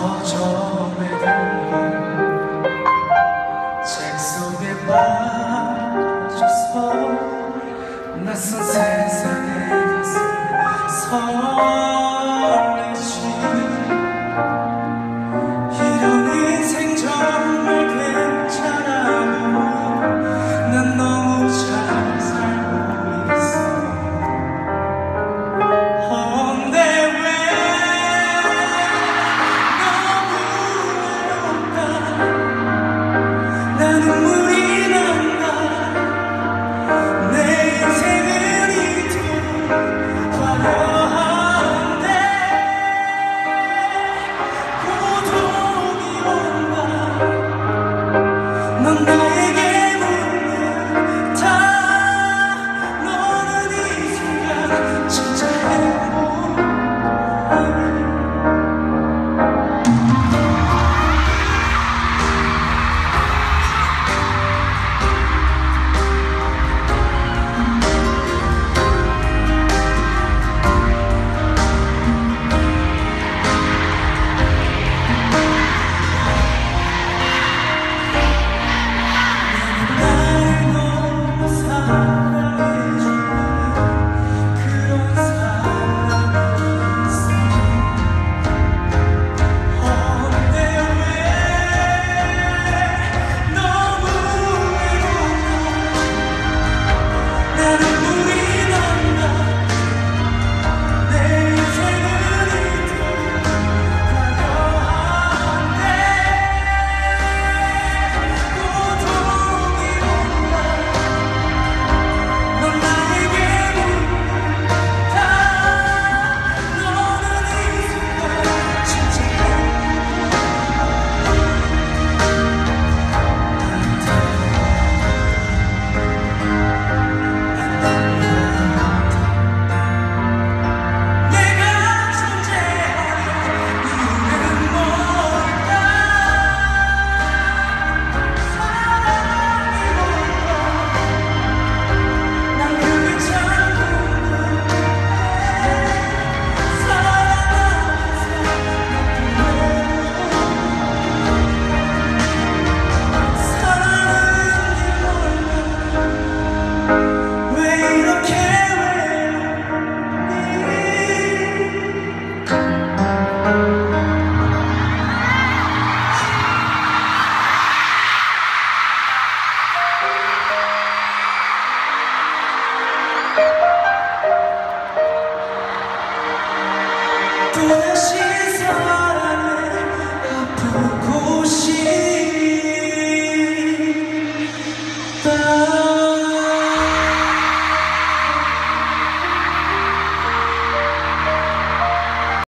서점에 들린 책 속에 빠져서 낯선 세상에 가슴 서 Ooh.